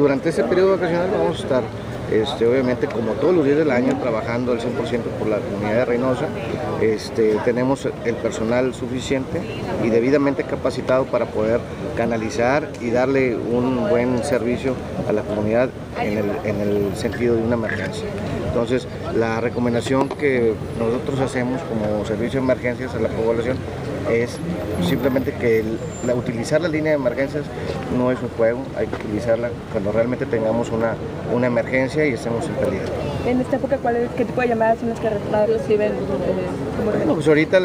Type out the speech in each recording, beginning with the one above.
durante este periodo vacacional vamos a estar este, obviamente como todos los días del año trabajando al 100% por la comunidad de Reynosa. Este, tenemos el personal suficiente y debidamente capacitado para poder canalizar y darle un buen servicio a la comunidad en el sentido de una emergencia. Entonces, la recomendación que nosotros hacemos como servicio de emergencias a la población es simplemente que la, utilizar la línea de emergencias no es un juego, hay que utilizarla cuando realmente tengamos una, una emergencia y estemos en peligro. En esta época, ¿cuál ¿qué tipo de llamadas son las que reciben? Eh, bueno, pues ahorita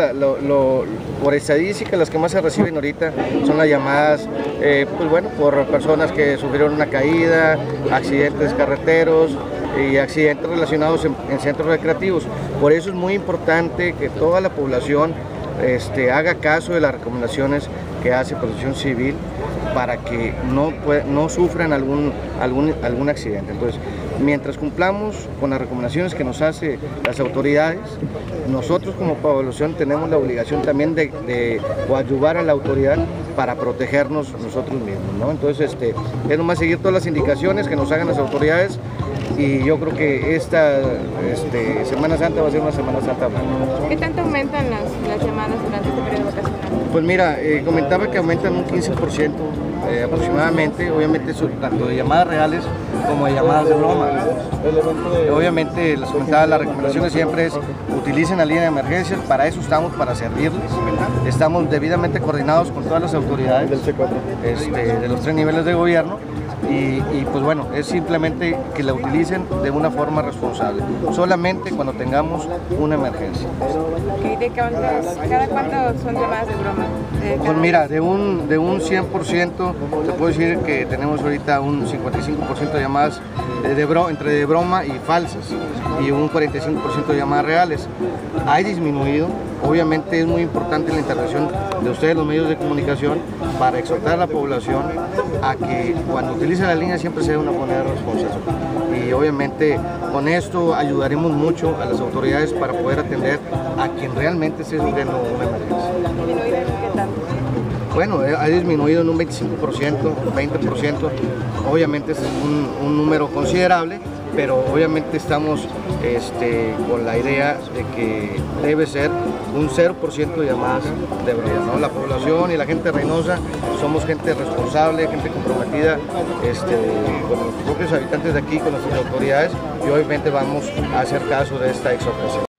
por estadística las que más se reciben ahorita son las llamadas, eh, pues bueno, por personas que sufrieron una caída, accidentes carreteros, y accidentes relacionados en, en, centros recreativos. Por eso es muy importante que toda la población este, haga caso de las recomendaciones que hace Protección Civil para que no, no sufran algún, algún, algún accidente. Entonces, mientras cumplamos con las recomendaciones que nos hace las autoridades, nosotros como población tenemos la obligación también de, de ayudar a la autoridad para protegernos nosotros mismos. Entonces, este, es nomás seguir todas las indicaciones que nos hagan las autoridades y yo creo que esta este, Semana Santa va a ser una Semana Santa blanca. ¿Qué tanto aumentan las, las llamadas durante este periodo vacacional? Pues mira, eh, comentaba que aumentan un 15% eh, aproximadamente, obviamente tanto de llamadas reales como de llamadas de broma. Obviamente les comentaba, las recomendaciones siempre es utilicen la línea de emergencias, para eso estamos, para servirles. Estamos debidamente coordinados con todas las autoridades este, de los tres niveles de gobierno y, pues bueno, es simplemente que la utilicen de una forma responsable, solamente cuando tengamos una emergencia. ¿De ¿Cada cuánto son llamadas de broma? pues mira, de un, de un 100% te puedo decir que tenemos ahorita un 55% de llamadas de bro, entre de broma y falsas y un 45% de llamadas reales. Ha disminuido, obviamente es muy importante la intervención de ustedes, los medios de comunicación, para exhortar a la población a que cuando utilicen la línea siempre sea una moneda responsable. Y obviamente con esto ayudaremos mucho a las autoridades para poder atender a quien realmente esté sufriendo una emergencia. Bueno, eh, ha disminuido en un 25%, 20%, obviamente es un, número considerable, pero obviamente estamos este, con la idea de que debe ser un 0% de llamadas de verdad. La población y la gente Reynosa somos gente responsable, gente comprometida este, con los propios habitantes de aquí, con nuestras autoridades y obviamente vamos a hacer caso de esta exhortación.